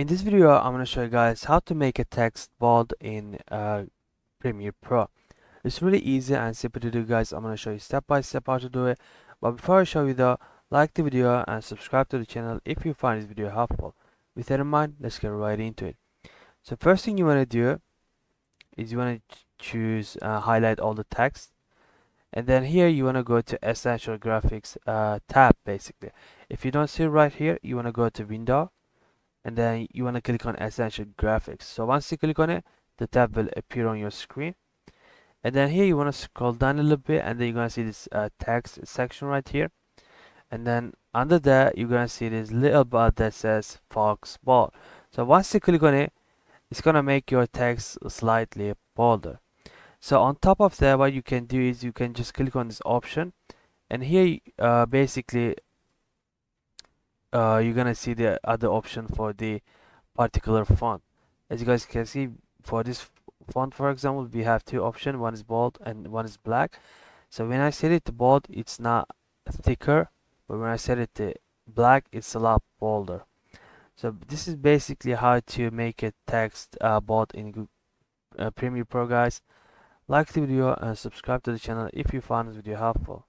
In this video, I'm going to show you guys how to make a text bold in uh, Premiere Pro. It's really easy and simple to do guys. I'm going to show you step by step how to do it. But before I show you though, like the video and subscribe to the channel if you find this video helpful. With that in mind, let's get right into it. So first thing you want to do is you want to choose uh, highlight all the text and then here you want to go to essential graphics uh, tab basically if you don't see right here you want to go to window and then you want to click on essential graphics. So once you click on it the tab will appear on your screen. And then here you want to scroll down a little bit and then you're going to see this uh, text section right here. And then under that you're going to see this little bar that says fox bold so once you click on it it's going to make your text slightly bolder. So on top of that what you can do is you can just click on this option. And here uh, basically uh, you're gonna see the other option for the particular font. As you guys can see for this font for example we have two options. One is bold and one is black. So when I set it to bold it's not thicker but when I set it to black it's a lot bolder. So this is basically how to make a text uh, bold in uh, Premiere Pro guys. Like the video and subscribe to the channel if you found this video helpful